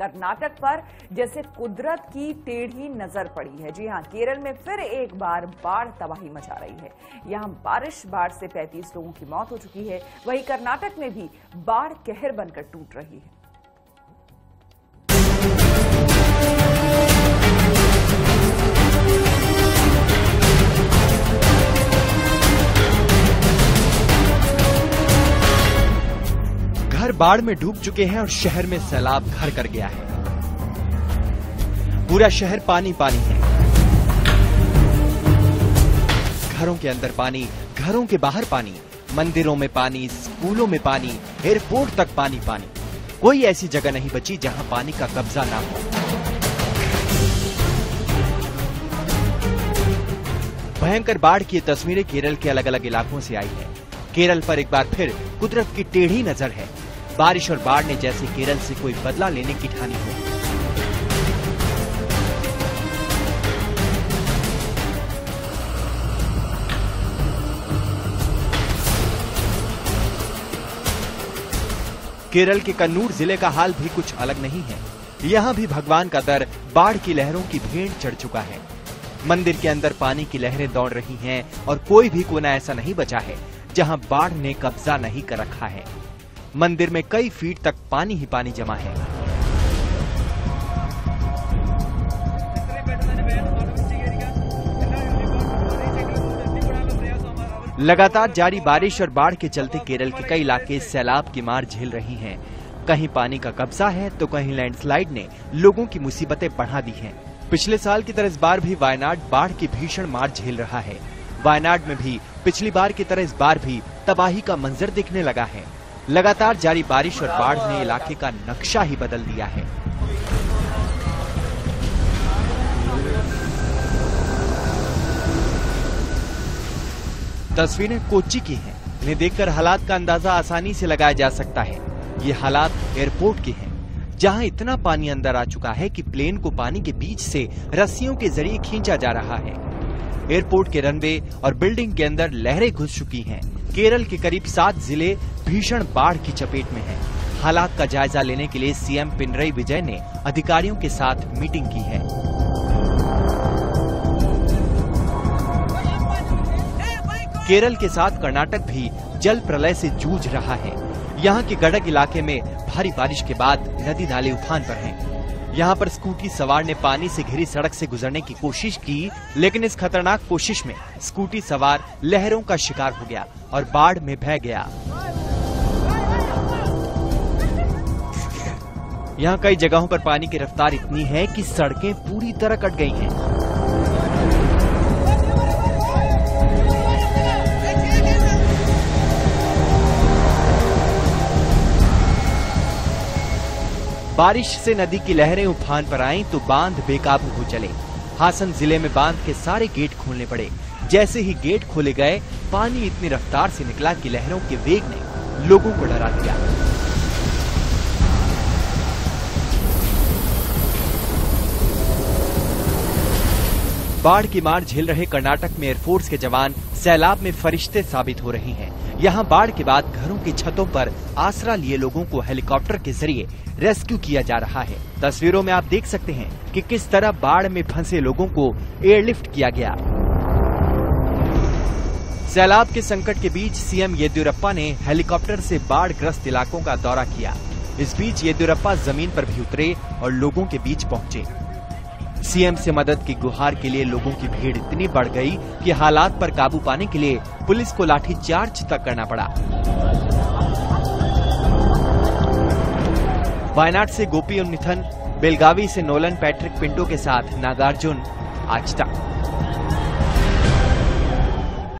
कर्नाटक पर, जैसे कुदरत की टेढ़ी नज़र पड़ी है। जी हाँ, केरल में फिर एक बार बाढ़ तबाही मचा रही है। यहाँ बारिश, बाढ़ से 35 लोगों की मौत हो चुकी है। वहीं कर्नाटक में भी बाढ़ कहर बनकर टूट रही है। घर बाढ़ में डूब चुके हैं और शहर में सैलाब घर कर गया है। पूरा शहर पानी पानी है। घरों के अंदर पानी, घरों के बाहर पानी, मंदिरों में पानी, स्कूलों में पानी, एयरपोर्ट तक पानी पानी कोई ऐसी जगह नहीं बची जहाँ पानी का कब्जा ना हो। भयंकर बाढ़ की तस्वीरें केरल के अलग अलग इलाकों से आई है। केरल पर एक बार फिर कुदरत की टेढ़ी नज़र है। बारिश और बाढ़ ने जैसे केरल से कोई बदला लेने की ठानी हो। केरल के कन्नूर ज़िले का हाल भी कुछ अलग नहीं है। यहाँ भी भगवान का दर बाढ़ की लहरों की भेंट चढ़ चुका है। मंदिर के अंदर पानी की लहरें दौड़ रही हैं और कोई भी कोना ऐसा नहीं बचा है, जहाँ बाढ़ ने कब्जा नहीं कर रखा है। मंदिर में कई फीट तक पानी ही पानी जमा है लगातार जारी बारिश और बाढ़ के चलते केरल के कई इलाके सैलाब की मार झेल रही हैं। कहीं पानी का कब्जा है तो कहीं लैंडस्लाइड ने लोगों की मुसीबतें बढ़ा दी हैं। पिछले साल की तरह इस बार भी वायनाड बाढ़ की भीषण मार झेल रहा है वायनाड में भी पिछली बार की तरह इस बार भी तबाही का मंजर दिखने लगा है लगातार जारी बारिश और बाढ़ ने इलाके का नक्शा ही बदल दिया है। तस्वीरें कोच्चि की हैं। इन्हें देखकर हालात का अंदाज़ा आसानी से लगाया जा सकता है। ये हालात एयरपोर्ट के हैं, जहाँ इतना पानी अंदर आ चुका है कि प्लेन को पानी के बीच से रस्सियों के ज़रिए खींचा जा रहा है। एयरपोर्ट के रनवे और बिल्डिंग के अंदर लहरें घुस चुकी हैं। केरल के करीब सात ज़िले भीषण बाढ़ की चपेट में है। हालात का जायजा लेने के लिए सीएम पिनरई विजय ने अधिकारियों के साथ मीटिंग की है। केरल के साथ कर्नाटक भी जल प्रलय से जूझ रहा है। यहाँ के गडक इलाके में भारी बारिश के बाद नदी नाले उफान पर हैं। यहाँ पर स्कूटी सवार ने पानी से घिरी सड़क से गुजरने की कोशिश की, लेकिन इस खतरनाक कोशिश में स्कूटी सवार लहरों का शिकार हो गया और बाढ़ में बह गया। यहाँ कई जगहों पर पानी की रफ्तार इतनी है कि सड़कें पूरी तरह कट गई हैं। बारिश से नदी की लहरें उफान पर आईं तो बाँध बेकाबू हो चले। हासन ज़िले में बाँध के सारे गेट खोलने पड़े। जैसे ही गेट खोले गए, पानी इतनी रफ्तार से निकला कि लहरों के वेग ने लोगों को डरा दिया। बाढ़ की मार झेल रहे कर्नाटक में एयरफोर्स के जवान सैलाब में फरिश्ते साबित हो रहे हैं। यहाँ बाढ़ के बाद घरों की छतों पर आसरा लिए लोगों को हेलीकॉप्टर के ज़रिए रेस्क्यू किया जा रहा है। तस्वीरों में आप देख सकते हैं कि किस तरह बाढ़ में फंसे लोगों को एयरलिफ्ट किया गया। सैलाब के संकट के बीच सीएम येदियुरप्पा ने हेलीकॉप्टर से बाढ़ ग्रस्त इलाकों का दौरा किया। इस बीच येदियुरप्पा ज़मीन पर भी उतरे और लोगों के बीच पहुँचे। सीएम से मदद की गुहार के लिए लोगों की भीड़ इतनी बढ़ गई कि हालात पर काबू पाने के लिए पुलिस को लाठी चार्ज तक करना पड़ा। वायनाड से गोपी उन्निथन बेलगावी से नोलन, पैट्रिक पिंटो के साथ नागार्जुन, आज तक।